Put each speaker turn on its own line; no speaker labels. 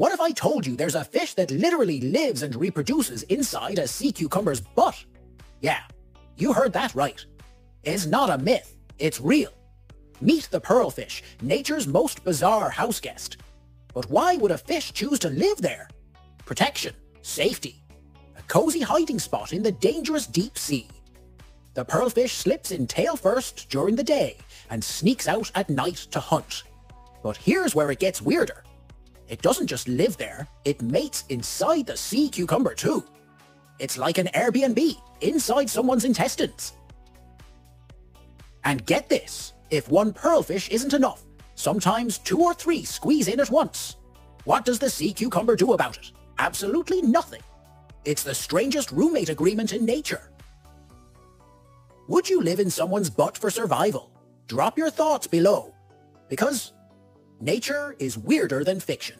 What if I told you there's a fish that literally lives and reproduces inside a sea cucumber's butt? Yeah, you heard that right. It's not a myth, it's real. Meet the pearlfish, nature's most bizarre house guest. But why would a fish choose to live there? Protection, safety, a cozy hiding spot in the dangerous deep sea. The pearlfish slips in tail first during the day and sneaks out at night to hunt. But here's where it gets weirder. It doesn't just live there, it mates inside the sea cucumber too. It's like an Airbnb inside someone's intestines. And get this, if one pearlfish isn't enough, sometimes two or three squeeze in at once. What does the sea cucumber do about it? Absolutely nothing. It's the strangest roommate agreement in nature. Would you live in someone's butt for survival? Drop your thoughts below. Because nature is weirder than fiction.